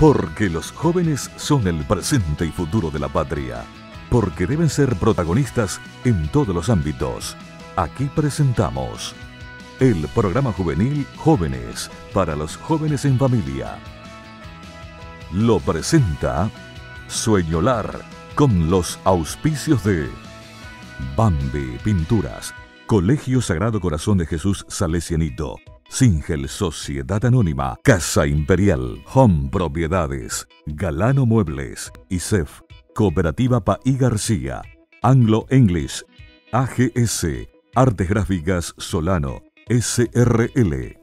Porque los jóvenes son el presente y futuro de la patria. Porque deben ser protagonistas en todos los ámbitos. Aquí presentamos el programa juvenil Jóvenes para los jóvenes en familia. Lo presenta Sueñolar con los auspicios de Bambi Pinturas, Colegio Sagrado Corazón de Jesús Salesianito, Singel Sociedad Anónima, Casa Imperial, Home Propiedades, Galano Muebles, ISEF, Cooperativa Paí García, Anglo English, AGS, Artes Gráficas Solano, SRL.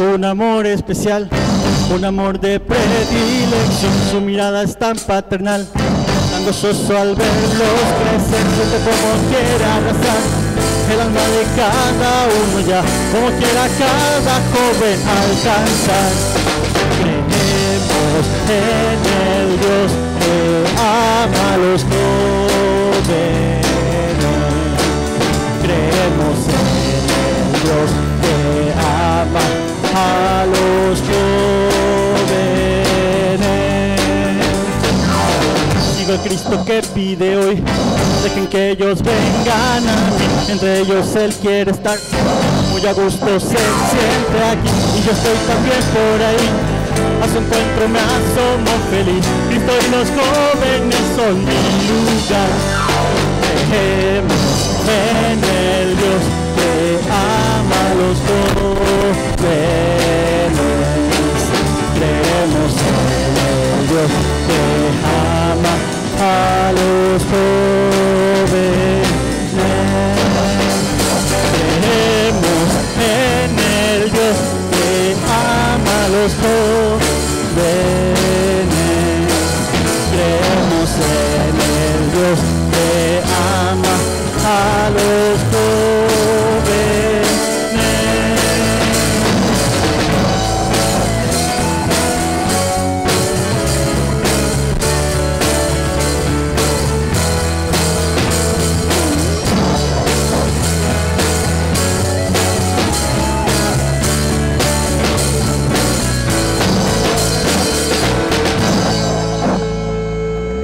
Un amor especial, un amor de predilección, su mirada es tan paternal, tan gozoso al verlos crecer, siente como quiera abrazar el alma de cada uno ya, como quiera cada joven alcanzar. Creemos en el Dios el Cristo que pide hoy, dejen que ellos vengan a mí, entre ellos Él quiere estar, muy a gusto se siente aquí, y yo estoy también por ahí, a su encuentro me asomo feliz, Cristo y los jóvenes son mi lugar, creemos en el Dios que ama a los jóvenes, creemos en el Dios que ama a los jóvenes. Creemos en el Dios que ama a los jóvenes. Creemos en el Dios que ama a los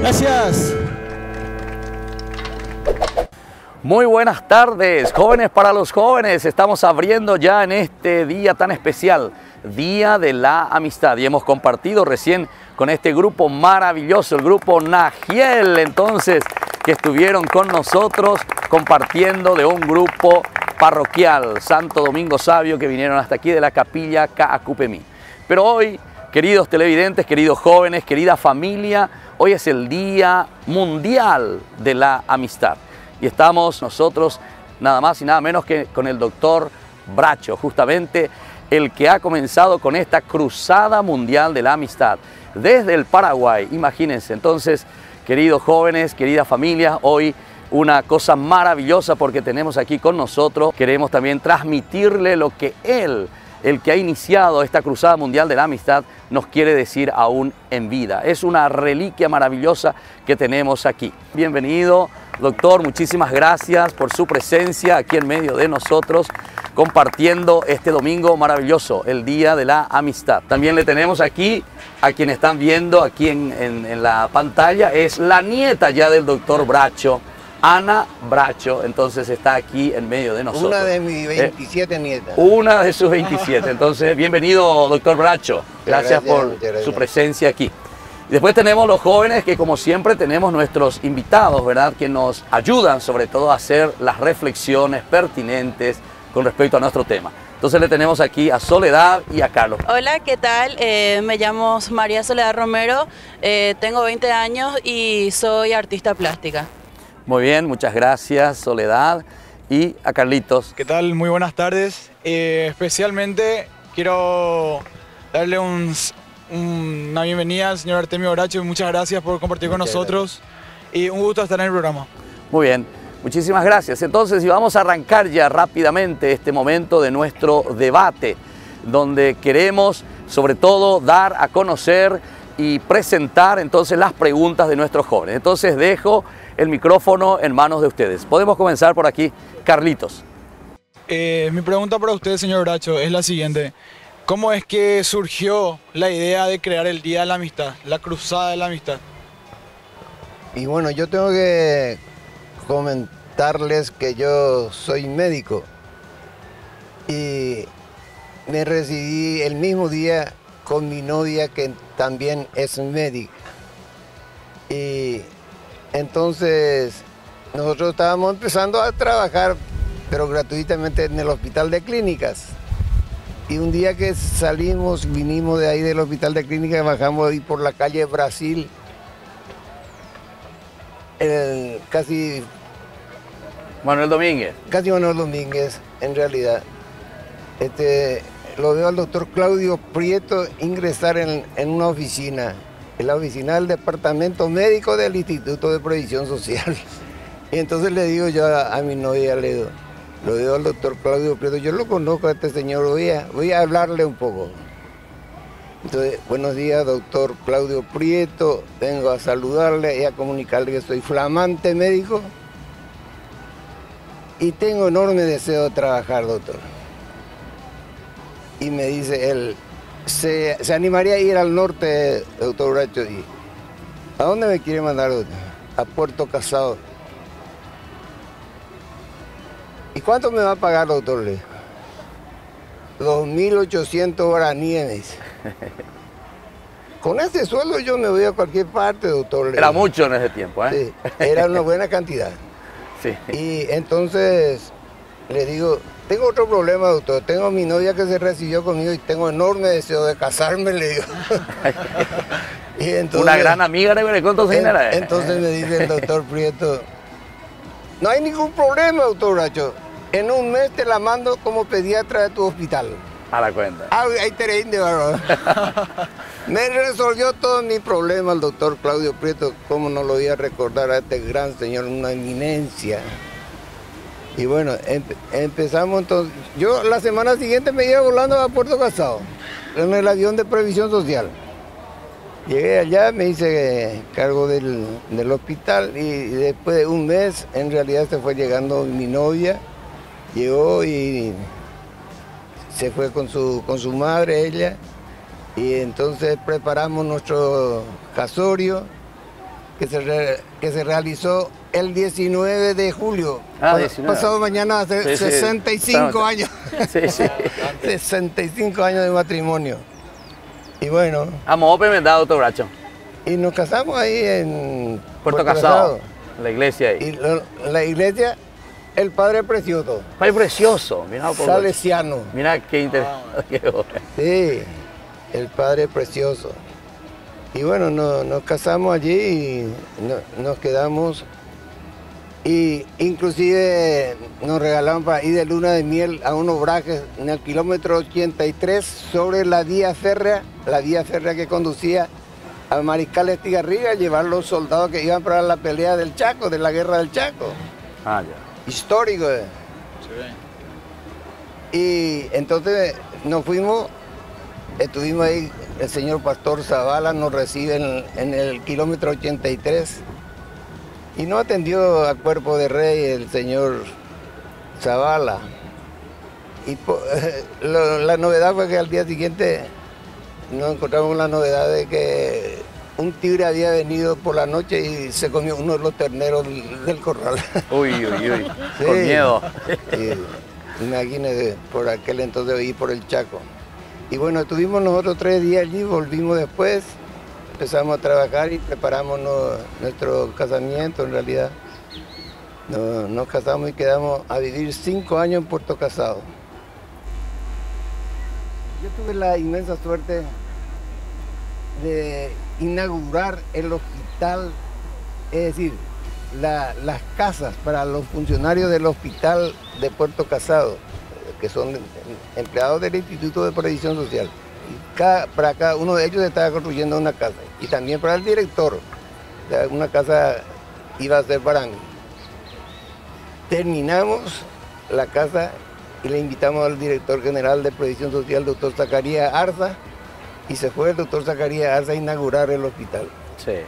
Gracias. Muy buenas tardes, jóvenes para los jóvenes. Estamos abriendo ya en este día tan especial, Día de la Amistad. Y hemos compartido recién con este grupo maravilloso, el grupo Nagiel, entonces, que estuvieron con nosotros compartiendo de un grupo parroquial, Santo Domingo Sabio, que vinieron hasta aquí de la capilla Caacupemí. Pero hoy, queridos televidentes, queridos jóvenes, querida familia, hoy es el Día Mundial de la Amistad y estamos nosotros nada más y nada menos que con el doctor Bracho, justamente el que ha comenzado con esta cruzada mundial de la amistad desde el Paraguay. Imagínense, entonces, queridos jóvenes, querida familia, hoy una cosa maravillosa porque tenemos aquí con nosotros, queremos también transmitirle lo que él el que ha iniciado esta cruzada mundial de la amistad nos quiere decir aún en vida. Es una reliquia maravillosa que tenemos aquí. Bienvenido, doctor, muchísimas gracias por su presencia aquí en medio de nosotros, compartiendo este domingo maravilloso, el Día de la Amistad. También le tenemos aquí a quien están viendo aquí en, en- en la pantalla, es la nieta ya del doctor Bracho. Ana Bracho, entonces está aquí en medio de nosotros. Una de mis Eh, 27 nietas. una de sus 27. Entonces, bienvenido, doctor Bracho. Gracias, gracias, por gracias. su presencia aquí. Después tenemos los jóvenes que, como siempre, tenemos nuestros invitados, ¿verdad? Que nos ayudan, sobre todo, a hacer las reflexiones pertinentes con respecto a nuestro tema. Entonces, le tenemos aquí a Soledad y a Carlos. Hola, ¿qué tal? Eh, me llamo María Soledad Romero, eh, tengo 20 años y soy artista plástica. Muy bien, muchas gracias, Soledad. Y a Carlitos. ¿Qué tal? Muy buenas tardes. Eh, especialmente quiero darle un una bienvenida al señor Artemio Bracho. Muchas gracias por compartir con nosotros y un gusto estar en el programa. Muy bien. Muchísimas gracias. Entonces, y vamos a arrancar ya rápidamente este momento de nuestro debate, donde queremos sobre todo dar a conocer y presentar entonces las preguntas de nuestros jóvenes. Entonces dejo el micrófono en manos de ustedes. Podemos comenzar por aquí, Carlitos. Eh, mi pregunta para usted, señor Bracho, es la siguiente. ¿Cómo es que surgió la idea de crear el Día de la Amistad, la Cruzada de la Amistad? Y bueno, yo tengo que comentarles que yo soy médico y me recibí el mismo día con mi novia que también es médica. Y entonces nosotros estábamos empezando a trabajar, pero gratuitamente en el hospital de clínicas. Y un día que salimos, vinimos de ahí del hospital de clínicas, bajamos ahí por la calle Brasil, casi... Manuel Domínguez. Casi Manuel Domínguez, en realidad. Este, lo veo al doctor Claudio Prieto ingresar en, una oficina, en la oficina del Departamento Médico del Instituto de Previsión Social. Y entonces le digo yo a, mi novia, le digo, lo veo al doctor Claudio Prieto, yo lo conozco a este señor, voy a, voy a hablarle un poco. Entonces, buenos días, doctor Claudio Prieto, vengo a saludarle y a comunicarle que soy flamante médico y tengo enorme deseo de trabajar, doctor y me dice él, se, animaría a ir al norte, doctor Bracho, y ¿a dónde me quiere mandar? A Puerto Casado. ¿Y cuánto me va a pagar, doctor? 2.800 guaraníes. Con ese sueldo yo me voy a cualquier parte, doctor. Era mucho en ese tiempo, ¿eh? Sí, era una buena cantidad. Sí. Y entonces le digo, tengo otro problema, doctor. Tengo a mi novia que se recibió conmigo y tengo enorme deseo de casarme, le digo. Una gran amiga de cuántos Entonces me dice el doctor Prieto, no hay ningún problema, doctor Bracho. En un mes te la mando como pediatra de tu hospital. A la cuenta. Ah, ahí te de Me resolvió todo mi problema el doctor Claudio Prieto. ¿Cómo no lo voy a recordar a este gran señor, una eminencia? Y bueno, empezamos entonces. Yo la semana siguiente me iba volando a Puerto Casado, en el avión de previsión social. Llegué allá, me hice cargo del, hospital y después de un mes, en realidad se fue llegando mi novia, llegó y se fue con su, con su madre, ella, y entonces preparamos nuestro casorio que se, que se realizó el 19 de julio. Ah, Pasado mañana hace 65 años. Sí, sí. 65 años de matrimonio. Y bueno. Amo Mendado, doctor Bracho. Y nos casamos ahí en Puerto, Casado, La iglesia ahí. Y la iglesia, el Padre Precioso. Padre Precioso, mira. Salesiano. Mira qué interesante. sí, el Padre Precioso. Y bueno, nos casamos allí y nos quedamos y inclusive nos regalaron para ir de luna de miel a unos brajes en el kilómetro 83 sobre la vía férrea, la vía férrea que conducía al mariscal Estigarriga a llevar los soldados que iban para la pelea del Chaco, de la guerra del Chaco. Ah, ya. Histórico. Eh. Y entonces nos fuimos, estuvimos ahí, el señor Pastor Zavala nos recibe en, en el kilómetro 83 y no atendió a cuerpo de rey el señor Zavala. Y la novedad fue que al día siguiente nos encontramos la novedad de que un tigre había venido por la noche y se comió uno de los terneros del corral. Uy, uy, uy, con miedo. imagínese, por aquel entonces ir por el Chaco. Y bueno, estuvimos nosotros tres días allí, volvimos después empezamos a trabajar y preparamos nuestro casamiento en realidad. Nos, casamos y quedamos a vivir cinco años en Puerto Casado. Yo tuve la inmensa suerte de inaugurar el hospital, es decir, las casas para los funcionarios del hospital de Puerto Casado, que son empleados del Instituto de Previsión Social para cada uno de ellos estaba construyendo una casa. Y también para el director, una casa iba a ser para mí. terminamos la casa y le invitamos al director general de Previsión Social, doctor Zacarías Arza, y se fue el doctor Zacarías Arza a inaugurar el hospital. Sí.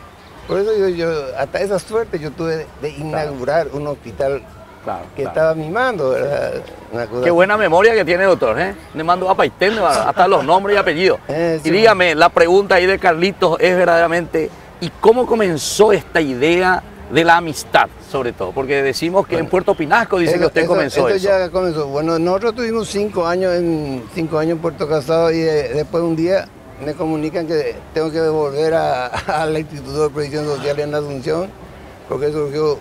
Por eso yo, yo hasta esa suerte yo tuve de inaugurar un hospital Claro, que claro. estaba mimando, ¿verdad? Una cosa Qué buena memoria que tiene, doctor. ¿eh? Le mando a Paitén, hasta los nombres y apellidos. Eh, sí. Y dígame, la pregunta ahí de Carlitos es verdaderamente, ¿y cómo comenzó esta idea de la amistad, sobre todo? Porque decimos que en Puerto Pinasco dice Eso- que usted eso- comenzó eso ya comenzó. Bueno, nosotros tuvimos cinco años en cinco años en Puerto Casado y eh, después un día me comunican que tengo que volver a- al Instituto de Previsión Social en Asunción porque surgió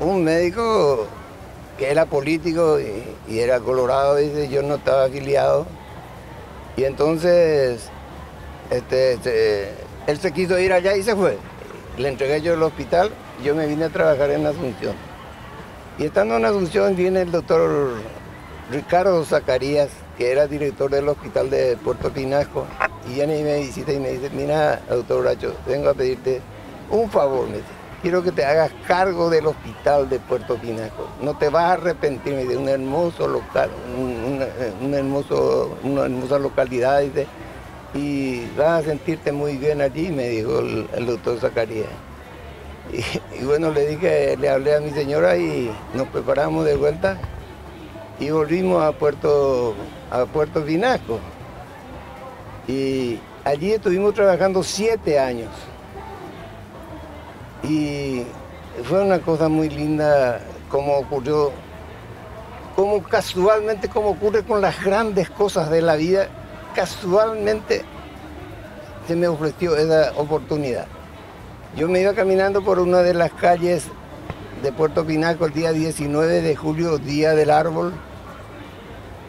un médico que era político y, era colorado, dice, yo no estaba afiliado. Y entonces este, se- él se quiso ir allá y se fue. Le entregué yo el hospital, yo me vine a trabajar en Asunción. Y estando en Asunción viene el doctor Ricardo Zacarías, que era director del hospital de Puerto Pinasco, y viene y me visita y me dice, mira, doctor Bracho, vengo a pedirte un favor, me dice. Quiero que te hagas cargo del hospital de Puerto Pinasco. No te vas a arrepentir, me dice, un hermoso local, un, una- hermosa localidad, y vas a sentirte muy bien allí, me dijo el, doctor Zacarías. Y, bueno, le dije, le hablé a mi señora y nos preparamos de vuelta y volvimos a Puerto, a Puerto Pinasco. Y allí estuvimos trabajando siete años. Y fue una cosa muy linda como ocurrió, como casualmente, como ocurre con las grandes cosas de la vida, casualmente se me ofreció esa oportunidad. Yo me iba caminando por una de las calles de Puerto Pinasco el día 19 de julio, Día del Árbol,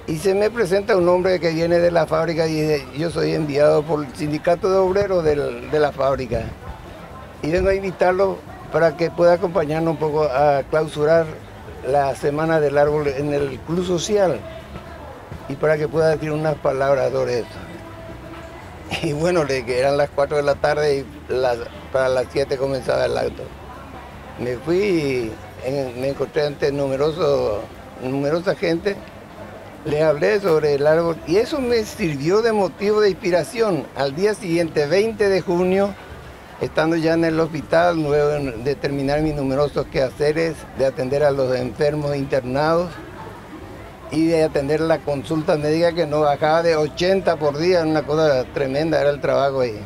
y se me presenta un hombre que viene de la fábrica y dice, yo soy enviado por el sindicato de obreros de la fábrica y vengo a invitarlo para que pueda acompañarnos un poco a clausurar la Semana del Árbol en el Club Social y para que pueda decir unas palabras sobre eso. Y bueno, que eran las 4 de la tarde y las- para las 7 comenzaba el acto. Me fui y me encontré ante numeroso, numerosa gente, le hablé sobre el árbol y eso me sirvió de motivo de inspiración. Al día siguiente, 20 de junio, estando ya en el hospital, luego de terminar mis numerosos quehaceres, de atender a los enfermos internados y de atender la consulta médica que no bajaba de 80 por día, una cosa tremenda era el trabajo ahí.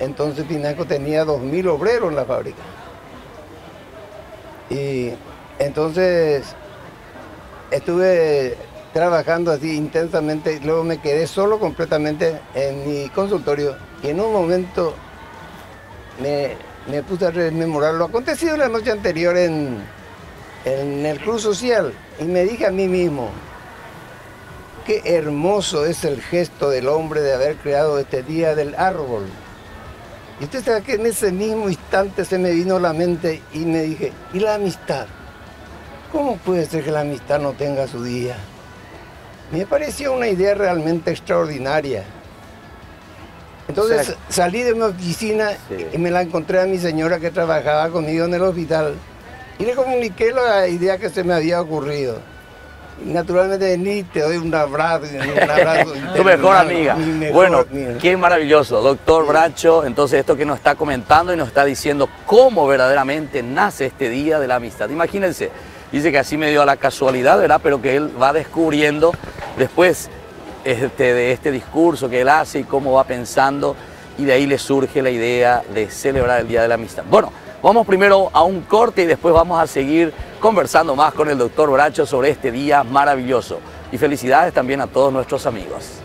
Entonces Pinasco tenía 2.000 obreros en la fábrica. Y entonces estuve trabajando así intensamente, luego me quedé solo completamente en mi consultorio y en un momento me, puse a rememorar lo acontecido la noche anterior en, en el Club Social y me dije a mí mismo, qué hermoso es el gesto del hombre de haber creado este día del árbol. Y usted sabe que en ese mismo instante se me vino a la mente y me dije, ¿y la amistad? ¿Cómo puede ser que la amistad no tenga su día? Me pareció una idea realmente extraordinaria. Entonces O sea- salí de mi oficina Sí. y me la encontré a mi señora que trabajaba conmigo en el hospital y le comuniqué la idea que se me había ocurrido. Y naturalmente ni te doy un abrazo, un abrazo Tu mejor amiga. mi mejor bueno, amiga. qué maravilloso. Doctor Bracho, entonces esto que nos está comentando y nos está diciendo cómo verdaderamente nace este día de la amistad. Imagínense, dice que así me dio a la casualidad, ¿verdad? Pero que él va descubriendo después este, de este discurso que él hace y cómo va pensando y de ahí le surge la idea de celebrar el Día de la Amistad. Bueno, vamos primero a un corte y después vamos a seguir conversando más con el doctor Bracho sobre este día maravilloso. Y felicidades también a todos nuestros amigos.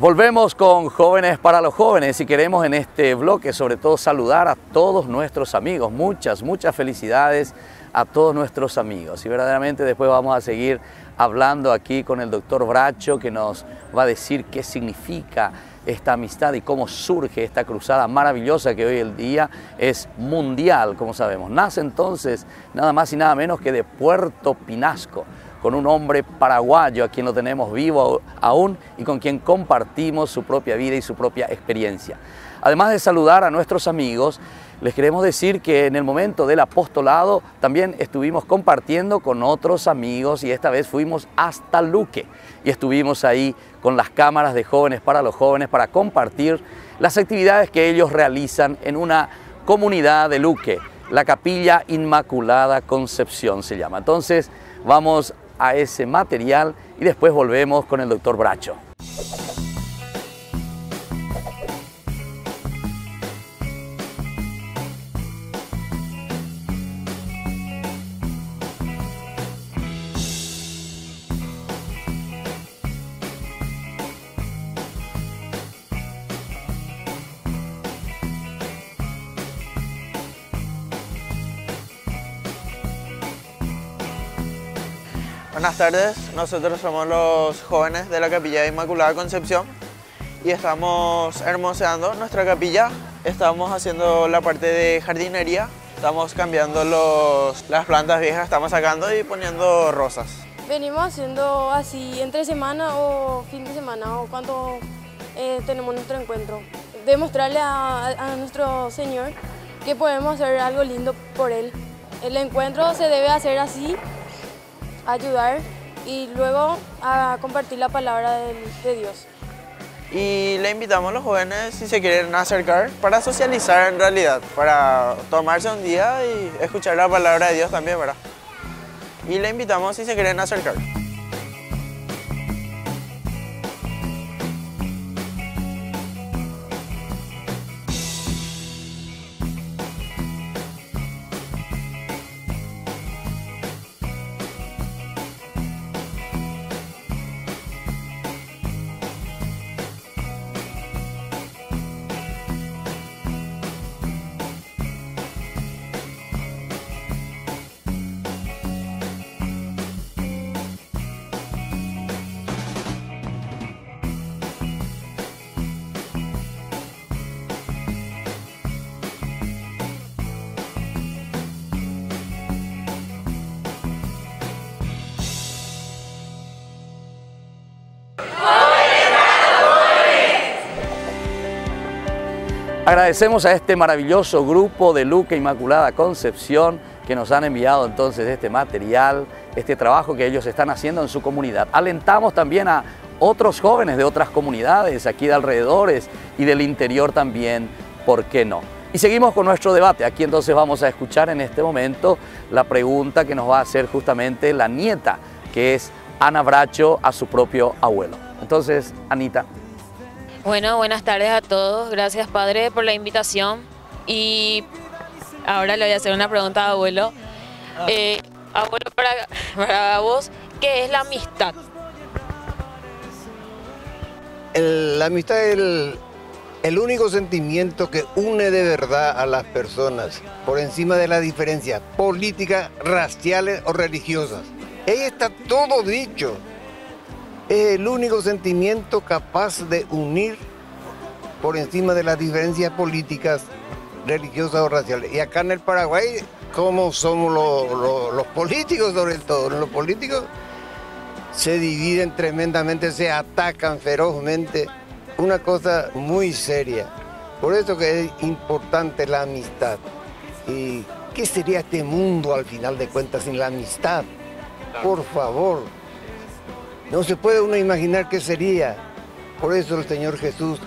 Volvemos con Jóvenes para los Jóvenes y queremos en este bloque sobre todo saludar a todos nuestros amigos. Muchas, muchas felicidades a todos nuestros amigos. Y verdaderamente después vamos a seguir hablando aquí con el doctor Bracho que nos va a decir qué significa esta amistad y cómo surge esta cruzada maravillosa que hoy el día es mundial, como sabemos. Nace entonces nada más y nada menos que de Puerto Pinasco, con un hombre paraguayo a quien lo tenemos vivo aún y con quien compartimos su propia vida y su propia experiencia. Además de saludar a nuestros amigos, les queremos decir que en el momento del apostolado también estuvimos compartiendo con otros amigos y esta vez fuimos hasta Luque y estuvimos ahí con las cámaras de jóvenes para los jóvenes para compartir las actividades que ellos realizan en una comunidad de Luque, la Capilla Inmaculada Concepción se llama. Entonces vamos a ese material y después volvemos con el doctor Bracho. Buenas tardes, nosotros somos los jóvenes de la Capilla de Inmaculada Concepción y estamos hermoseando nuestra capilla, estamos haciendo la parte de jardinería, estamos cambiando los, las plantas viejas, estamos sacando y poniendo rosas. Venimos haciendo así entre semana o fin de semana o cuando eh, tenemos nuestro encuentro. Demostrarle a, a nuestro Señor que podemos hacer algo lindo por Él. El encuentro se debe hacer así ayudar y luego a compartir la palabra de, Dios. Y le invitamos a los jóvenes si se quieren acercar para socializar en realidad, para tomarse un día y escuchar la palabra de Dios también, ¿verdad? Y le invitamos si se quieren acercar. Agradecemos a este maravilloso grupo de Luca Inmaculada Concepción que nos han enviado entonces este material, este trabajo que ellos están haciendo en su comunidad. Alentamos también a otros jóvenes de otras comunidades aquí de alrededores y del interior también, ¿por qué no? Y seguimos con nuestro debate. Aquí entonces vamos a escuchar en este momento la pregunta que nos va a hacer justamente la nieta, que es Ana Bracho a su propio abuelo. Entonces, Anita. Bueno, buenas tardes a todos. Gracias, padre, por la invitación. Y ahora le voy a hacer una pregunta a abuelo. Eh, abuelo, para, para vos, ¿qué es la amistad? El- la amistad es el, el único sentimiento que une de verdad a las personas por encima de las diferencias políticas, raciales o religiosas. Ahí está todo dicho. Es el único sentimiento capaz de unir por encima de las diferencias políticas, religiosas o raciales. Y acá en el Paraguay, ¿cómo somos los políticos sobre todo? Los políticos se dividen tremendamente, se atacan ferozmente. Una cosa muy seria. Por eso que es importante la amistad. ¿Y qué sería este mundo al final de cuentas sin la amistad? Por favor. No se puede uno imaginar qué sería. Por eso el Señor Jesús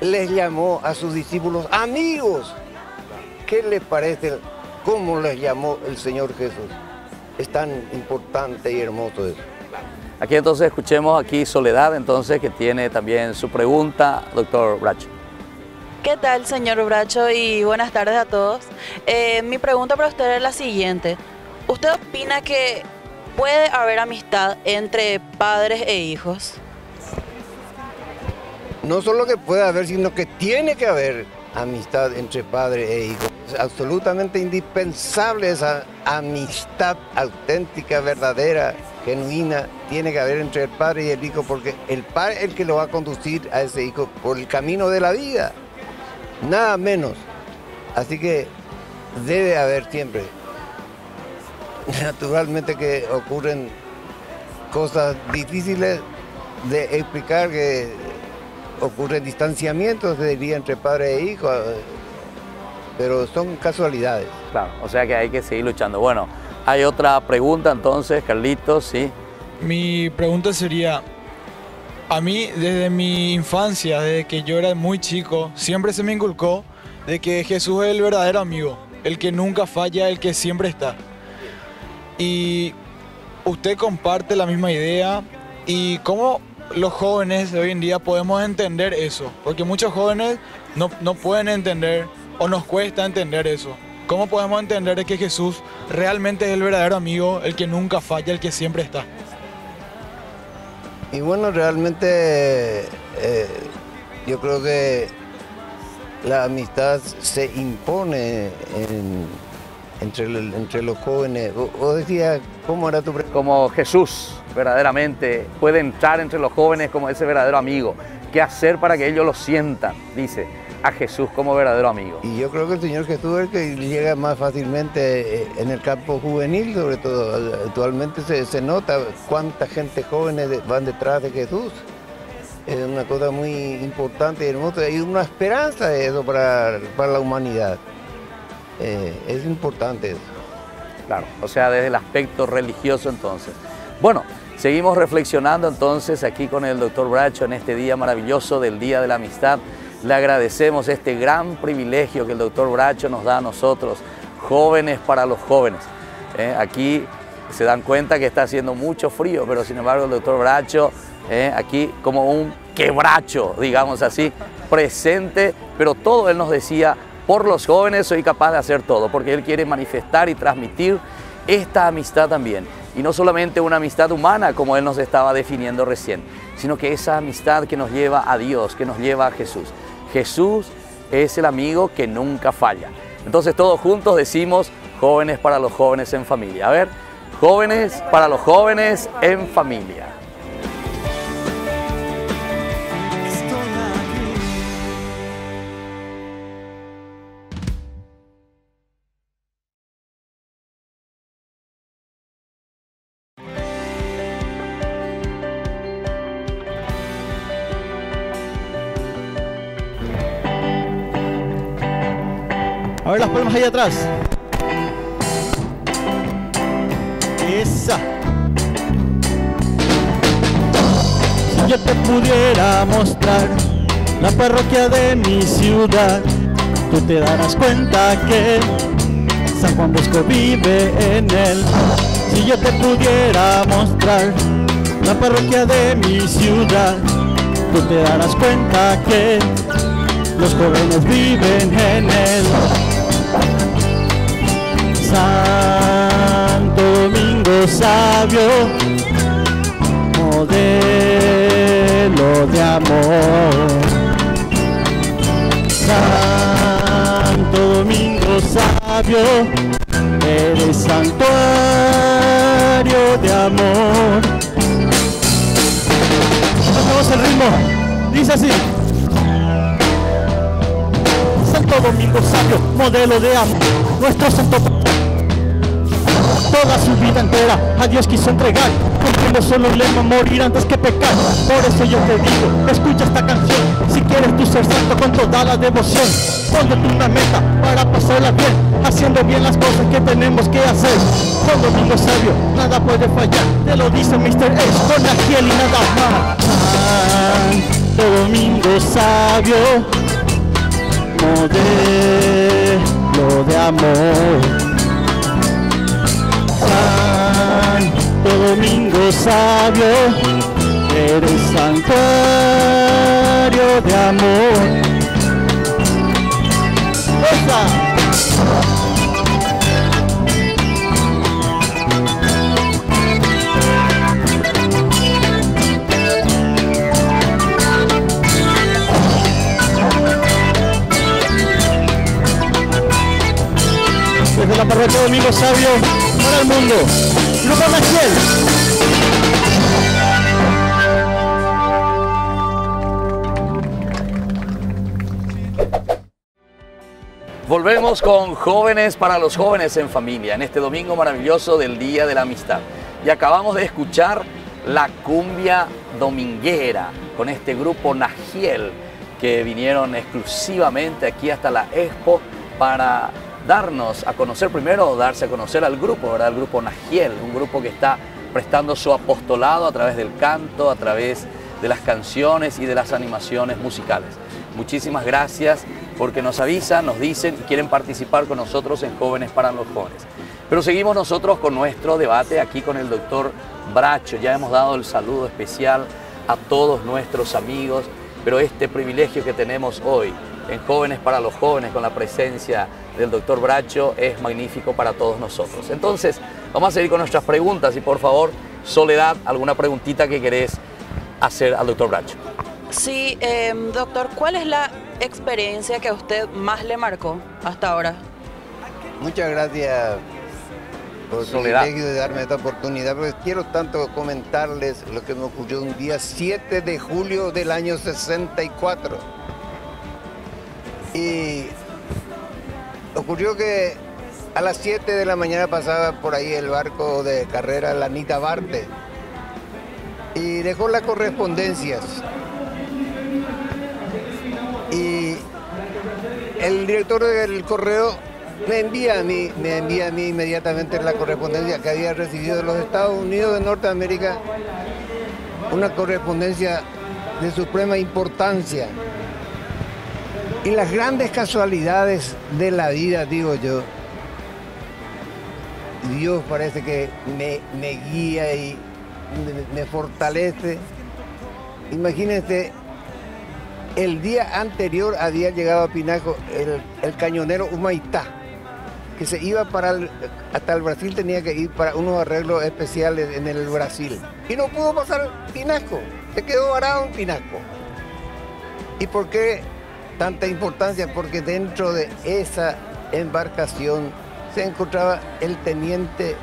les llamó a sus discípulos amigos. ¿Qué les parece cómo les llamó el Señor Jesús? Es tan importante y hermoso eso. Aquí entonces escuchemos aquí Soledad, entonces, que tiene también su pregunta, doctor Bracho. ¿Qué tal, señor Bracho? Y buenas tardes a todos. Eh, mi pregunta para usted es la siguiente. ¿Usted opina que puede haber amistad entre padres e hijos? no solo que puede haber, sino que tiene que haber. amistad entre padre e hijo. Es absolutamente indispensable esa amistad auténtica, verdadera, genuina, tiene que haber entre el padre y el hijo, porque el padre es el que lo va a conducir a ese hijo por el camino de la vida, nada menos. Así que debe haber siempre. Naturalmente que ocurren cosas difíciles de explicar que ocurren distanciamientos, se diría, entre padre e hijo, pero son casualidades. Claro, o sea que hay que seguir luchando. Bueno, hay otra pregunta entonces, Carlitos, sí. Mi pregunta sería, a mí desde mi infancia, desde que yo era muy chico, siempre se me inculcó de que Jesús es el verdadero amigo, el que nunca falla, el que siempre está. Y usted comparte la misma idea y cómo los jóvenes de hoy en día podemos entender eso, porque muchos jóvenes no, no pueden entender o nos cuesta entender eso. ¿Cómo podemos entender que Jesús realmente es el verdadero amigo, el que nunca falla, el que siempre está? Y bueno, realmente eh, yo creo que la amistad se impone en, entre, los jóvenes. O, o decía, ¿cómo era tu? Como Jesús verdaderamente puede entrar entre los jóvenes como ese verdadero amigo. ¿Qué hacer para que ellos lo sientan? Dice a Jesús como verdadero amigo. Y yo creo que el Señor Jesús es el que llega más fácilmente eh, en el campo juvenil, sobre todo. Actualmente se, se nota cuánta gente joven de- van detrás de Jesús. Es una cosa muy importante y hermosa y una esperanza de eso para, para la humanidad. Eh, es importante eso. Claro, o sea, desde el aspecto religioso entonces. Bueno, seguimos reflexionando entonces aquí con el doctor Bracho en este día maravilloso del Día de la Amistad. Le agradecemos este gran privilegio que el doctor Bracho nos da a nosotros, jóvenes para los jóvenes. Eh, aquí se dan cuenta que está haciendo mucho frío, pero sin embargo el doctor Bracho, eh, aquí como un quebracho, digamos así, presente, pero todo él nos decía, por los jóvenes soy capaz de hacer todo, porque él quiere manifestar y transmitir esta amistad también. Y no solamente una amistad humana, como él nos estaba definiendo recién, sino que esa amistad que nos lleva a Dios, que nos lleva a Jesús. Jesús es el amigo que nunca falla. Entonces todos juntos decimos jóvenes para los jóvenes en familia. A ver, jóvenes para los jóvenes en familia. Palmas ahí atrás. Esa. Si yo te pudiera mostrar la parroquia de mi ciudad, tú te darás cuenta que San Juan Bosco vive en él. Si yo te pudiera mostrar la parroquia de mi ciudad, tú te darás cuenta que los jóvenes viven en él. Santo Domingo sabio, modelo de amor. Santo Domingo sabio, eres santuario de amor. Hacemos el ritmo, dice así. Santo Domingo sabio, modelo de amor, nuestro santo toda su vida entera a Dios quiso entregar, cumpliendo solo un lema, morir antes que pecar. Por eso yo te digo, escucha esta canción, si quieres tú ser santo con toda la devoción, tú una meta para pasarla bien, haciendo bien las cosas que tenemos que hacer. Con Domingo sabio, nada puede fallar, te lo dice Mr. X con y nada más. Santo Domingo sabio, modelo de amor. Sabio, eres santuario de amor. Desde la parroquia Domingo Sabio para el mundo. Grupo Nagiel. Volvemos con Jóvenes para los Jóvenes en Familia, en este domingo maravilloso del Día de la Amistad. Y acabamos de escuchar la cumbia dominguera con este grupo Nagiel que vinieron exclusivamente aquí hasta la Expo para darnos a conocer primero, darse a conocer al grupo, ¿verdad? El grupo Nagiel, un grupo que está prestando su apostolado a través del canto, a través de las canciones y de las animaciones musicales. Muchísimas gracias porque nos avisan, nos dicen y quieren participar con nosotros en Jóvenes para los Jóvenes. Pero seguimos nosotros con nuestro debate aquí con el doctor Bracho. Ya hemos dado el saludo especial a todos nuestros amigos, pero este privilegio que tenemos hoy en Jóvenes para los Jóvenes con la presencia del doctor Bracho es magnífico para todos nosotros. Entonces, vamos a seguir con nuestras preguntas y por favor, Soledad, alguna preguntita que querés hacer al doctor Bracho. Sí, eh, doctor, ¿cuál es la experiencia que a usted más le marcó hasta ahora? Muchas gracias por el privilegio de darme esta oportunidad, porque quiero tanto comentarles lo que me ocurrió un día 7 de julio del año 64. Y ocurrió que a las 7 de la mañana pasaba por ahí el barco de carrera Lanita Barte y dejó las correspondencias. El director del correo me envía a mí, me envía a mí inmediatamente la correspondencia que había recibido de los Estados Unidos de Norteamérica, una correspondencia de suprema importancia. Y las grandes casualidades de la vida, digo yo, Dios parece que me, guía y me, me fortalece. Imagínense, el día anterior había llegado a Pinaco el, el cañonero Humaitá, que se iba para el- hasta el Brasil, tenía que ir para unos arreglos especiales en el Brasil. Y no pudo pasar Pinasco, se quedó varado en Pinasco. ¿Y por qué tanta importancia? Porque dentro de esa embarcación se encontraba el teniente,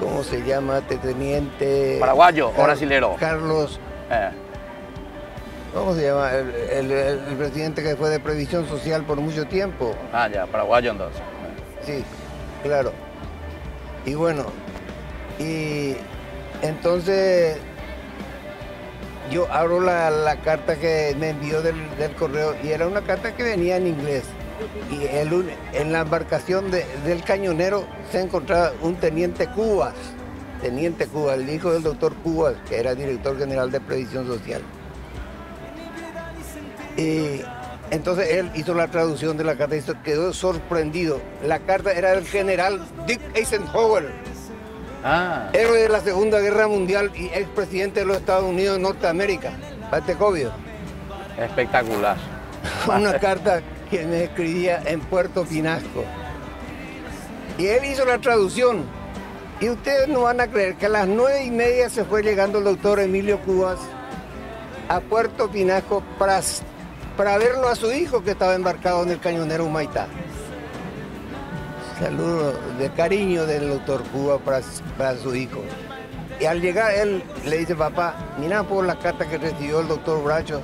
¿cómo se llama? este Teniente... Paraguayo o brasilero. Carlos... Eh, ¿Cómo se llama? El, el- el presidente que fue de previsión social por mucho tiempo. ah, ya, paraguayo entonces. Sí, claro. Y bueno, y entonces yo abro la, la carta que me envió del, del correo y era una carta que venía en inglés. Y el en la embarcación de- del cañonero se encontraba un teniente Cubas, teniente Cubas, el hijo del doctor Cubas, que era director general de previsión social. Y entonces él hizo la traducción de la carta y quedó sorprendido. La carta era del general Dick Eisenhower, Ah, héroe de la Segunda Guerra Mundial y expresidente de los Estados Unidos de Norteamérica, Batecovio. espectacular. Una carta que me escribía en Puerto Pinasco. Y él hizo la traducción. Y ustedes no van a creer que a las nueve y media se fue llegando el doctor Emilio Cubas a Puerto Pinasco para, para verlo a su hijo que estaba embarcado en el cañonero Humaitá. Saludo de cariño del doctor Cuba para, para su hijo. Y al llegar él le dice, papá, mira por la carta que recibió el doctor Bracho,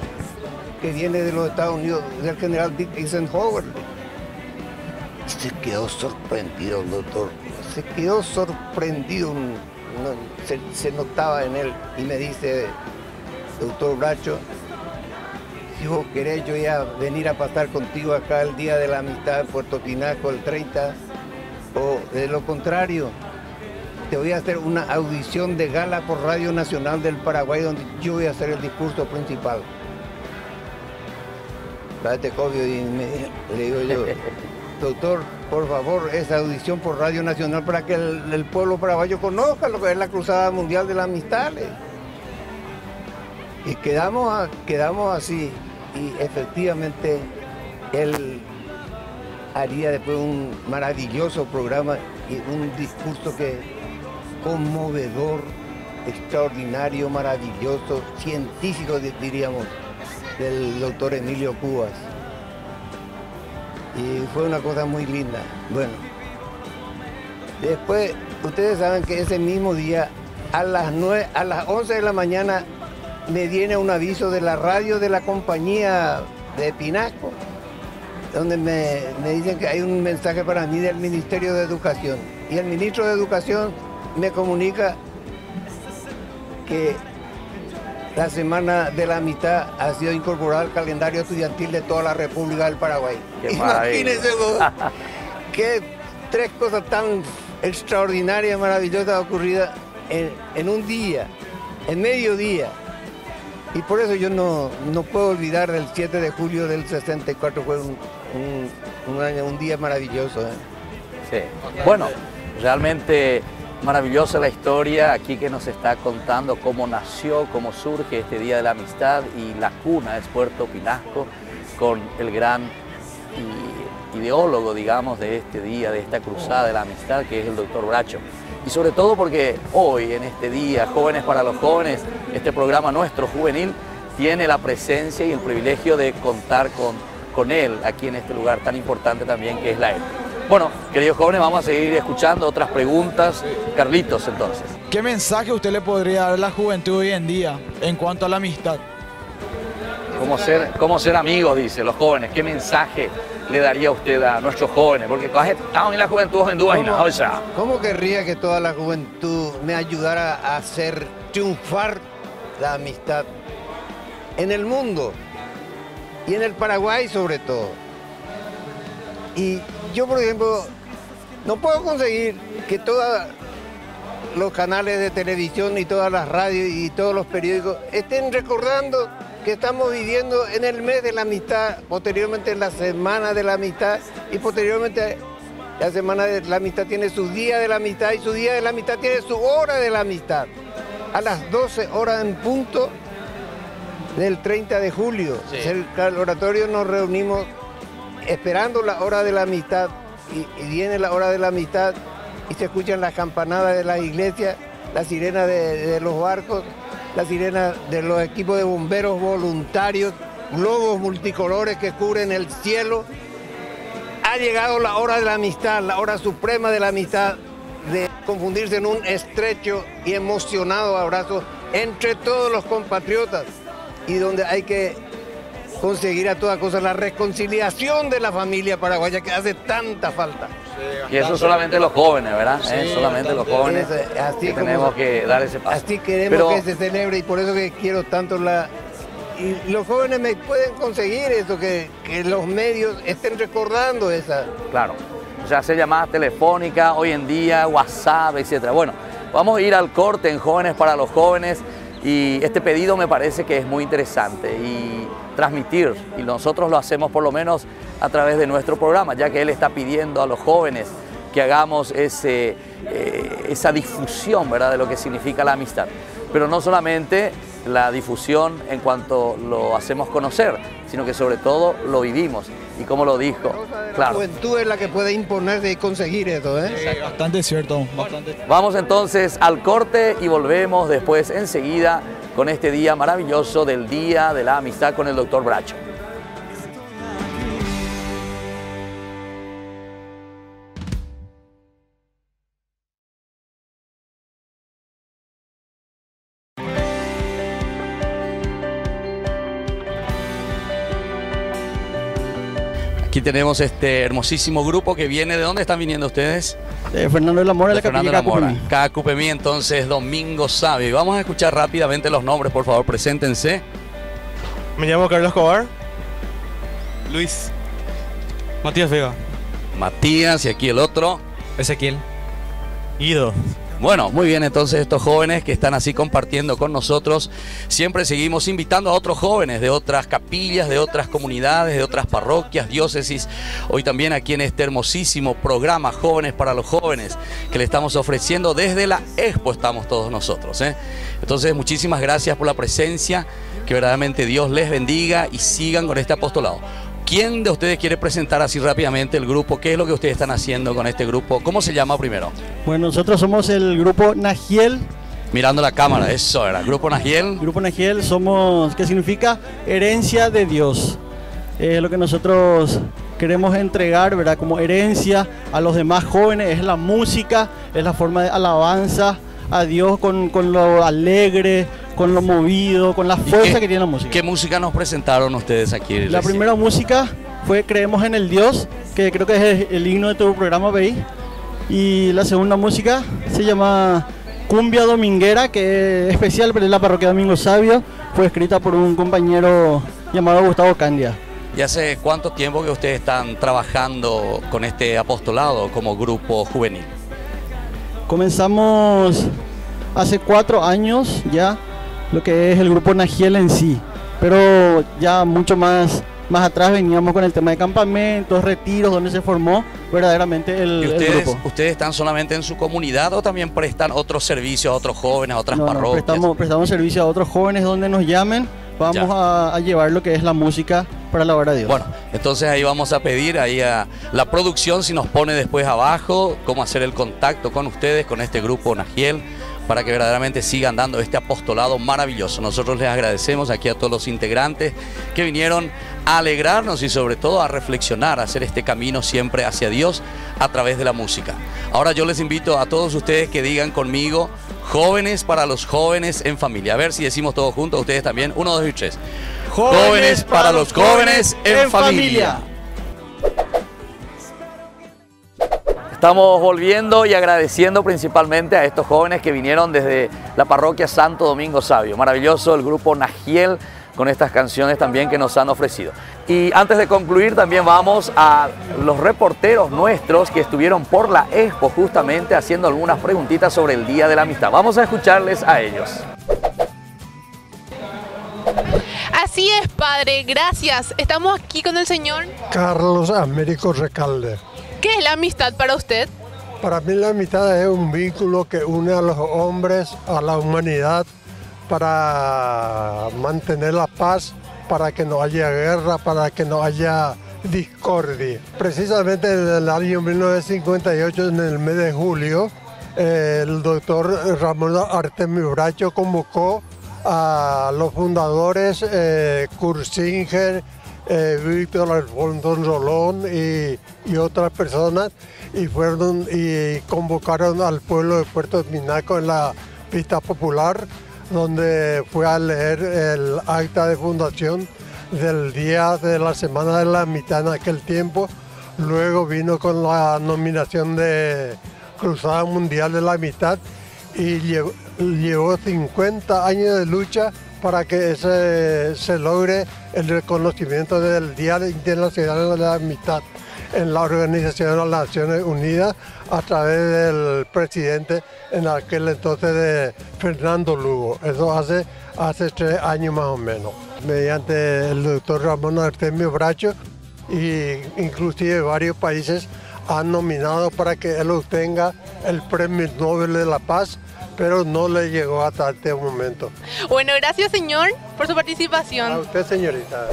que viene de los Estados Unidos, del general Dick Eisenhower. Se quedó sorprendido el doctor, se quedó sorprendido, se notaba en él y me dice, doctor Bracho, si vos querés yo voy a venir a pasar contigo acá el día de la amistad en Puerto Pinaco el 30, o de lo contrario, te voy a hacer una audición de gala por Radio Nacional del Paraguay donde yo voy a hacer el discurso principal. Date cobio y me- le digo yo, doctor, por favor, esa audición por Radio Nacional para que el, el pueblo paraguayo conozca lo que es la Cruzada Mundial de la Amistad. Y quedamos, quedamos así y efectivamente él haría después un maravilloso programa y un discurso que conmovedor, extraordinario, maravilloso, científico di- diríamos, del doctor Emilio Cubas. Y fue una cosa muy linda. Bueno, después, ustedes saben que ese mismo día, a las, 9, a las 11 de la mañana, me viene un aviso de la radio de la compañía de Pinasco, donde me, me dicen que hay un mensaje para mí del Ministerio de Educación. Y el ministro de Educación me comunica que la Semana de la Amistad ha sido incorporada al calendario estudiantil de toda la República del Paraguay. Qué. Imagínense vos, qué tres cosas tan extraordinarias, maravillosas ocurridas en, en un día, en medio día. Y por eso yo no, no puedo olvidar el 7 de julio del 64, fue un, un- año, un día maravilloso. ¿eh? Sí. Bueno, realmente maravillosa la historia aquí que nos está contando cómo nació, cómo surge este Día de la Amistad y la cuna es Puerto Pinasco con el gran ideólogo, digamos, de este día, de esta cruzada de la amistad, que es el doctor Bracho. Y sobre todo porque hoy, en este día, Jóvenes para los Jóvenes, este programa nuestro juvenil, tiene la presencia y el privilegio de contar con, con él aquí en este lugar tan importante también que es la ETA. Bueno, queridos jóvenes, vamos a seguir escuchando otras preguntas. Carlitos, entonces. ¿Qué mensaje usted le podría dar a la juventud hoy en día en cuanto a la amistad? ¿Cómo ser, cómo ser amigos, dice los jóvenes? ¿Qué mensaje le daría usted a nuestros jóvenes? Porque estamos en la juventud en nada, o sea, ¿Cómo querría que toda la juventud me ayudara a hacer triunfar la amistad en el mundo y en el Paraguay sobre todo? Y yo, por ejemplo, no puedo conseguir que todos los canales de televisión y todas las radios y todos los periódicos estén recordando que estamos viviendo en el mes de la amistad, posteriormente en la semana de la amistad y posteriormente la semana de la amistad tiene su día de la amistad y su día de la amistad tiene su hora de la amistad. A las 12 horas en punto del 30 de julio. Sí. Del oratorio nos reunimos esperando la hora de la amistad y, y viene la hora de la amistad y se escuchan las campanadas de las iglesias, la sirena de, de los barcos, la sirena de los equipos de bomberos voluntarios, globos multicolores que cubren el cielo. Ha llegado la hora de la amistad, la hora suprema de la amistad, de confundirse en un estrecho y emocionado abrazo entre todos los compatriotas y donde hay que conseguir a toda cosa la reconciliación de la familia paraguaya que hace tanta falta. y eso solamente los jóvenes, ¿verdad? Eh, solamente los jóvenes Es, así que como- tenemos que dar ese paso. Así queremos Pero- que se celebre y por eso que quiero tanto la... Y los jóvenes me pueden conseguir eso, que, que los medios estén recordando esa... Claro. O sea, hacer llamadas telefónicas hoy en día, WhatsApp, etcétera. Bueno, vamos a ir al corte en Jóvenes para los Jóvenes y este pedido me parece que es muy interesante y transmitir, y nosotros lo hacemos por lo menos a través de nuestro programa, ya que él está pidiendo a los jóvenes que hagamos ese, eh, esa difusión ¿verdad? de lo que significa la amistad. Pero no solamente la difusión en cuanto lo hacemos conocer, sino que sobre todo lo vivimos. Y como lo dijo, La claro. juventud es la que puede imponerse y conseguir eso, ¿eh? Bastante cierto, bastante. Vamos entonces al corte y volvemos después enseguida con este día maravilloso del Día de la Amistad con el doctor Bracho. Tenemos este hermosísimo grupo que viene. ¿De dónde están viniendo ustedes? Eh, Fernando de la Mora de la Fernando Capilla Lamora, Cacupemí. Cacupemí, entonces Domingo Sabio. Y Vamos a escuchar rápidamente los nombres, por favor, preséntense. Me llamo Carlos Cobar. Luis. Matías Vega. Matías y aquí el otro. Ezequiel. Guido. Bueno, muy bien, entonces estos jóvenes que están así compartiendo con nosotros, siempre seguimos invitando a otros jóvenes de otras capillas, de otras comunidades, de otras parroquias, diócesis, hoy también aquí en este hermosísimo programa Jóvenes para los Jóvenes que le estamos ofreciendo desde la Expo estamos todos nosotros. ¿eh? Entonces, muchísimas gracias por la presencia, que verdaderamente Dios les bendiga y sigan con este apostolado. ¿Quién de ustedes quiere presentar así rápidamente el grupo? ¿Qué es lo que ustedes están haciendo con este grupo? ¿Cómo se llama primero? Bueno, nosotros somos el grupo Nagiel. Mirando la cámara, eso era. Grupo Nagiel. Grupo Nagiel somos, ¿qué significa? Herencia de Dios. Es lo que nosotros queremos entregar, ¿verdad? Como herencia a los demás jóvenes, es la música, es la forma de alabanza a Dios con, con lo alegre, con lo movido, con la fuerza que tiene la música. ¿Qué música nos presentaron ustedes aquí? La recién? primera música fue Creemos en el Dios, que creo que es el himno de tu programa, BI. Y la segunda música se llama Cumbia Dominguera, que es especial, pero es la parroquia Domingo Sabio. Fue escrita por un compañero llamado Gustavo Candia. ¿Y hace cuánto tiempo que ustedes están trabajando con este apostolado como grupo juvenil? Comenzamos hace cuatro años ya lo que es el grupo Nagiel en sí, pero ya mucho más, más atrás veníamos con el tema de campamentos, retiros, donde se formó verdaderamente el, ¿Y el ustedes, grupo. ustedes están solamente en su comunidad o también prestan otros servicios a otros jóvenes, a otras No, no, parroquias? prestamos, prestamos servicio a otros jóvenes donde nos llamen, vamos a, a llevar lo que es la música para alabar a Dios. Bueno, entonces ahí vamos a pedir ahí a la producción si nos pone después abajo cómo hacer el contacto con ustedes, con este grupo Nagiel, para que verdaderamente sigan dando este apostolado maravilloso. Nosotros les agradecemos aquí a todos los integrantes que vinieron a alegrarnos y sobre todo a reflexionar, a hacer este camino siempre hacia Dios a través de la música. Ahora yo les invito a todos ustedes que digan conmigo, jóvenes para los jóvenes en familia. A ver si decimos todos juntos, ustedes también. Uno, dos y tres. Jóvenes para los jóvenes en familia. Estamos volviendo y agradeciendo principalmente a estos jóvenes que vinieron desde la parroquia Santo Domingo Sabio. Maravilloso el grupo Nagiel con estas canciones también que nos han ofrecido. Y antes de concluir también vamos a los reporteros nuestros que estuvieron por la Expo justamente haciendo algunas preguntitas sobre el Día de la Amistad. Vamos a escucharles a ellos. Así es, padre, gracias. Estamos aquí con el señor. Carlos Américo Recalde. ¿Qué es la amistad para usted? Para mí la amistad es un vínculo que une a los hombres, a la humanidad, para mantener la paz, para que no haya guerra, para que no haya discordia. Precisamente en el año 1958, en el mes de julio, el doctor Ramón Artemio Bracho convocó a los fundadores eh, Kursinger, eh, Víctor Alfonso Rolón y, y otras personas y fueron y convocaron al pueblo de Puerto Minaco en la pista popular donde fue a leer el acta de fundación del día de la semana de la mitad en aquel tiempo. Luego vino con la nominación de Cruzada Mundial de la Amistad y llevó, llevó 50 años de lucha para que se logre el reconocimiento del Día Internacional de la Amistad en la Organización de las Naciones Unidas a través del presidente en aquel entonces de Fernando Lugo. Eso hace, hace tres años más o menos. Mediante el doctor Ramón Artemio Bracho y inclusive varios países han nominado para que él obtenga el Premio Nobel de la Paz, pero no le llegó hasta este momento. Bueno, gracias, señor, por su participación. A usted, señorita.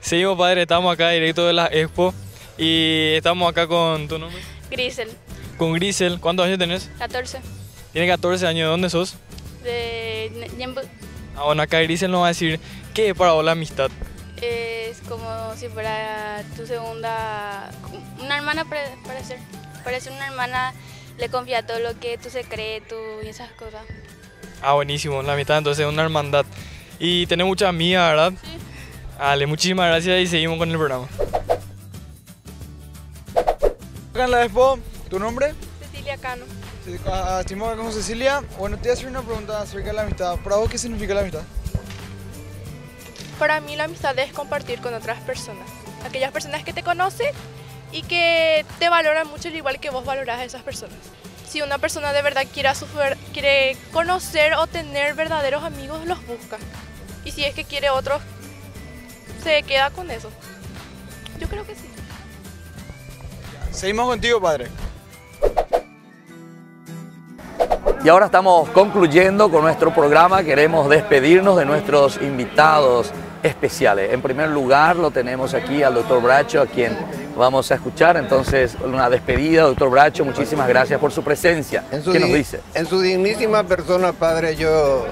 Sí, padre, estamos acá directo de la Expo y estamos acá con tu nombre. Grisel, Con Grisel. ¿Cuántos años tenés? 14. Tiene 14 años. ¿De dónde sos? De. Ah, bueno, acá Grisel nos va a decir qué es para vos la amistad. Es como si fuera tu segunda. Una hermana, pare- parece. Parece una hermana, le confía todo lo que tu secreto y esas cosas. Ah, buenísimo. La amistad entonces es una hermandad. Y tenés muchas amigas, ¿verdad? Sí. Dale, muchísimas gracias y seguimos con el programa. Acá en la Expo, ¿tu nombre? Cecilia Cano. Estamos acá con Cecilia. Bueno, te voy a hacer una pregunta acerca de la amistad. ¿Para vos qué significa la amistad? Para mí la amistad es compartir con otras personas. Aquellas personas que te conocen y que te valoran mucho al igual que vos valorás a esas personas. Si una persona de verdad quiere, sufrir- quiere conocer o tener verdaderos amigos, los busca. Y si es que quiere otros, se queda con eso. Yo creo que sí. Seguimos contigo, padre. Y ahora estamos concluyendo con nuestro programa. Queremos despedirnos de nuestros invitados especiales. En primer lugar, lo tenemos aquí al doctor Bracho, a quien vamos a escuchar. Entonces, una despedida, doctor Bracho. Muchísimas gracias por su presencia. Su ¿Qué nos di- dice? En su dignísima persona, Padre, yo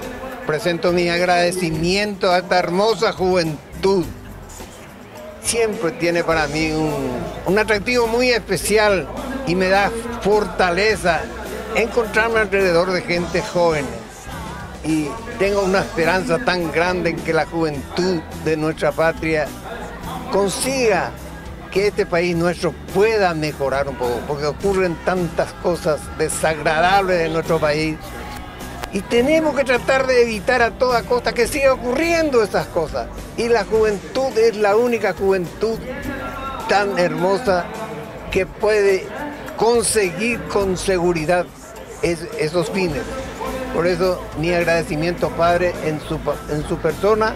presento mi agradecimiento a esta hermosa juventud siempre tiene para mí un, un atractivo muy especial y me da fortaleza encontrarme alrededor de gente joven. Y tengo una esperanza tan grande en que la juventud de nuestra patria consiga que este país nuestro pueda mejorar un poco, porque ocurren tantas cosas desagradables en nuestro país. Y tenemos que tratar de evitar a toda costa que siga ocurriendo esas cosas. Y la juventud es la única juventud tan hermosa que puede conseguir con seguridad es- esos fines. Por eso mi agradecimiento, Padre, en su, en su persona,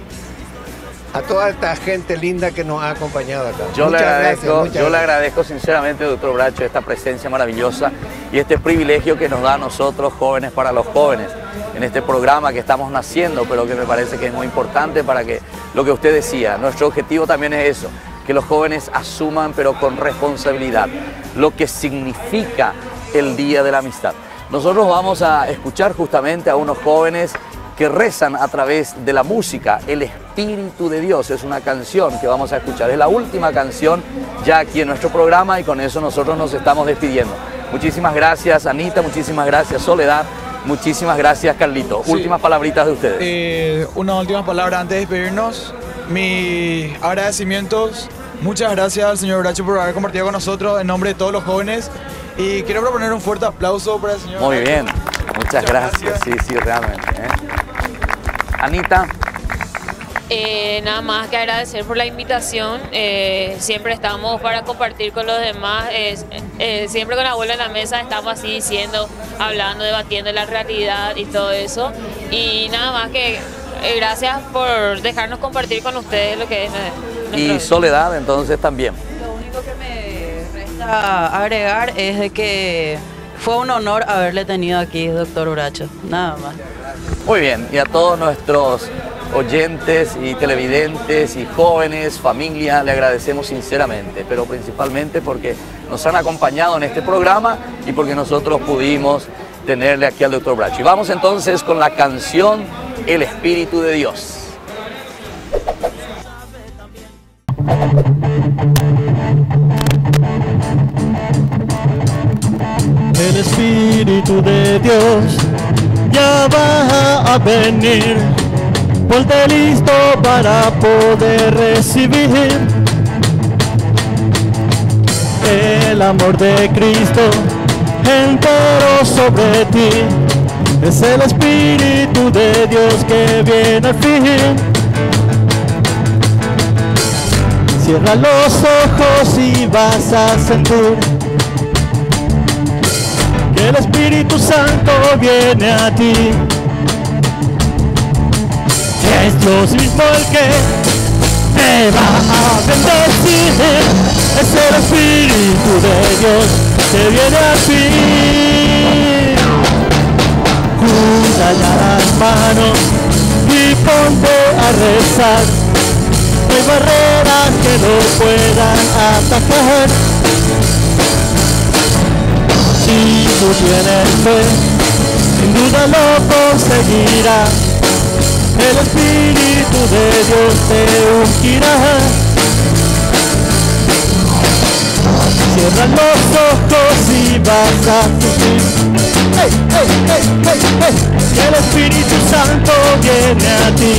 a toda esta gente linda que nos ha acompañado acá. Yo le agradezco, gracias, yo le agradezco sinceramente, doctor Bracho, esta presencia maravillosa y este privilegio que nos da a nosotros jóvenes para los jóvenes en este programa que estamos naciendo, pero que me parece que es muy importante para que lo que usted decía, nuestro objetivo también es eso, que los jóvenes asuman pero con responsabilidad lo que significa el Día de la Amistad. Nosotros vamos a escuchar justamente a unos jóvenes que rezan a través de la música. El Espíritu de Dios es una canción que vamos a escuchar. Es la última canción ya aquí en nuestro programa y con eso nosotros nos estamos despidiendo. Muchísimas gracias Anita, muchísimas gracias Soledad, muchísimas gracias Carlito. Sí. Últimas palabritas de ustedes. Eh, una última palabra antes de despedirnos. Mis agradecimientos. Muchas gracias al señor Bracho por haber compartido con nosotros en nombre de todos los jóvenes. Y quiero proponer un fuerte aplauso para el señor. Muy bien, muchas gracias. Sí, sí, realmente. ¿eh? Anita, Eh, nada más que agradecer por la invitación. eh, siempre estamos para compartir con los demás. eh, siempre con abuelo en la mesa estamos así diciendo, hablando, debatiendo la realidad y todo eso. Y nada más que eh, gracias por dejarnos compartir con ustedes lo que es. y Soledad entonces también. Lo único que me resta agregar es de que fue un honor haberle tenido aquí, doctor Uracho. Nada más. Muy bien, y a todos nuestros oyentes y televidentes y jóvenes, familia, le agradecemos sinceramente, pero principalmente porque nos han acompañado en este programa y porque nosotros pudimos tenerle aquí al doctor Bracho. Y vamos entonces con la canción El Espíritu de Dios. Espíritu de Dios ya va a venir. Ponte listo para poder recibir el amor de Cristo entero sobre ti. Es el Espíritu de Dios que viene al fin. Cierra los ojos y vas a sentir el Espíritu Santo viene a ti. Es Dios mismo el que te va a bendecir. Es el Espíritu de Dios que viene a ti. Junta ya las manos y ponte a rezar. No hay barreras que no puedan atacar. Si tú tienes fe, sin duda lo conseguirás. El Espíritu de Dios te ungirá. Cierra los ojos y vas a sentir ¡Ey, ey, ey, ey, ey! que el Espíritu Santo viene a ti.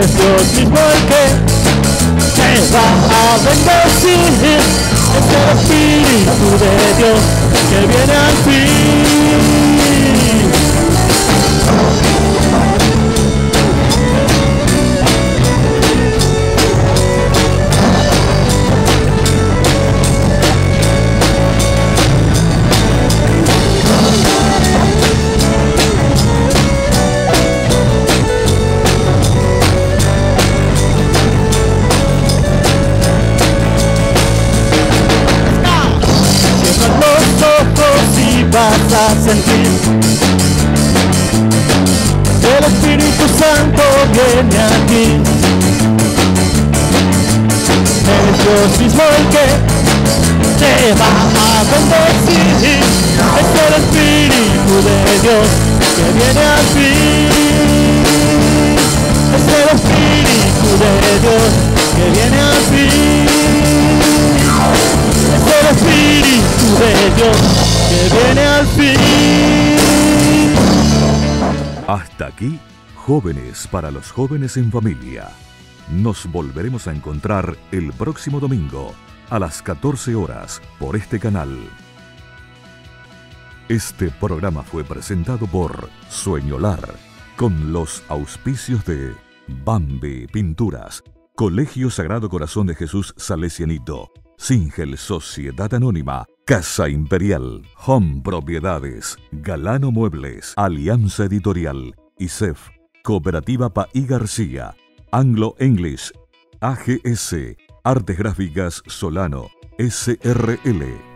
Es Dios mismo el que te va a bendecir. Es el Espíritu de Dios que viene al fin. Dios mismo el que te va a bendecir. Es el Espíritu de Dios que viene a ti. Es el Espíritu de Dios que viene al fin. Es el Espíritu de Dios que viene al fin. Hasta aquí, Jóvenes para los jóvenes en familia. Nos volveremos a encontrar el próximo domingo a las 14 horas por este canal. Este programa fue presentado por Sueñolar, con los auspicios de Bambi Pinturas, Colegio Sagrado Corazón de Jesús Salesianito, Singel Sociedad Anónima, Casa Imperial, Home Propiedades, Galano Muebles, Alianza Editorial, ISEF, Cooperativa Paí García, Anglo English, AGS, Artes Gráficas Solano, SRL.